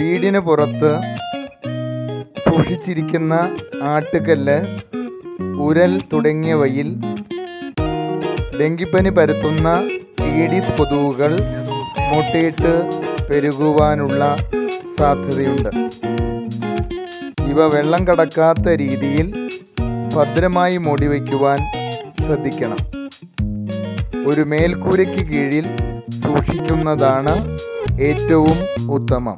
വീടിന് പുറത്ത് സൂക്ഷിച്ചിരിക്കുന്ന ആട്ടുകല്ല് ഉരൽ തുടങ്ങിയവയിൽ ഡെങ്കിപ്പനി പരത്തുന്ന ഈഡിസ് കൊതുകുകൾ മുട്ടയിട്ട് പെരുകുവാനുള്ള സാധ്യതയുണ്ട്. ഇവ വെള്ളം കടക്കാത്ത രീതിയിൽ ഭദ്രമായി മൂടി വയ്ക്കുവാൻ ശ്രദ്ധിക്കണം. ഒരു മേൽക്കൂരയ്ക്ക് കീഴിൽ സൂക്ഷിക്കുന്നതാണ് ഏറ്റവും ഉത്തമം.